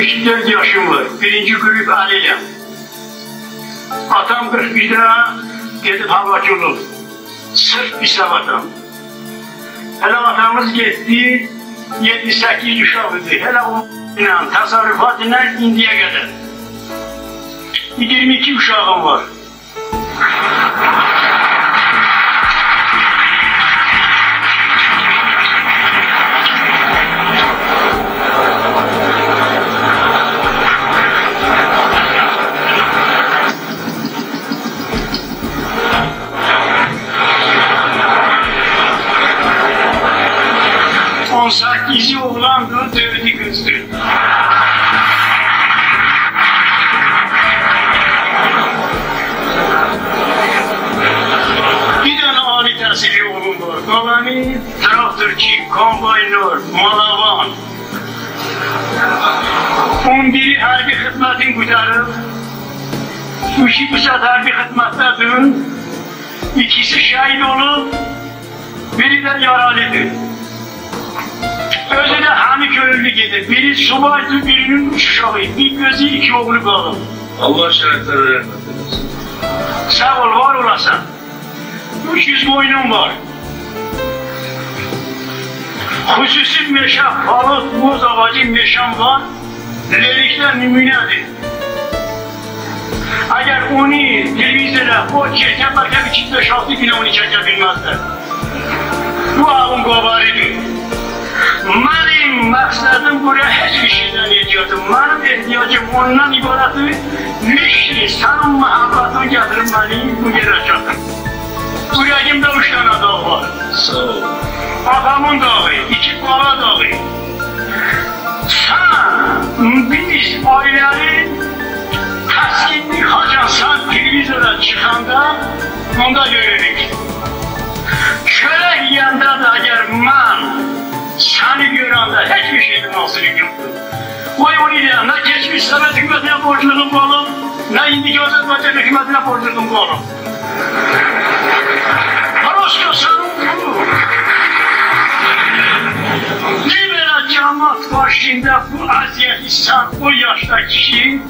74 yaşım var. Birinci qrup əliləm. Atam 41-də gedib havacılıq. Sırf İslam atam. Hələ atamız getdi, 7-8 uşaq idi. Hələ onunla, təsarrüfat ilə indiyə qədər. 22 uşağım var. Sekizi oğlandı, dördü kızdı. Bir tane âli təhsilli oğlum var. Qalanı traktörçi, kombaynör, malavan. 11-i hərbi xidmətin qutarıb, üçü bu saat hərbi xidmətdədir. İkisi şəhid olub, könüllü gedir. Biri subaydı, birinin uşağı. Bir gözü, iki oğlu qalıb. Allah şereflerine rahmet eylesin. Sağ ol, var olasan. 300 boynum var. Xüsusi meşə, palıd, muz ağacı meşəm var. Leliklər nümunədir. Əgər onu televizora o çəkə bəlkə bir 5-6 günə onu çəkə bilməzlər. Bu ağın qobaridir. Mənim məqsədim buraya heç bir şeydən ehtiyacım. Mənim ehtiyacım ondan ibarətdir. Mişri, sənin məhəbbətin gətirib məni bu yerə çatır. Ürəyimdə üç dənə dağ var. Sağ ol. Atamın dağı, iki bala dağı. Sen, biz ailenin təskinlik hacan sen televizora çıxanda onda görürük. Səni görəndə heç bir şeyin nasırı yoxdur. Vay onu deyəm, nə keçmiş Sovet hükümətinə borcluğum qalım, nə indiki Azərbaycan hükümətinə borcluğum qalım. Prosto sənin bu. Ne belə cəmat qarşında bu əziyyət hissən o yaşda kişi.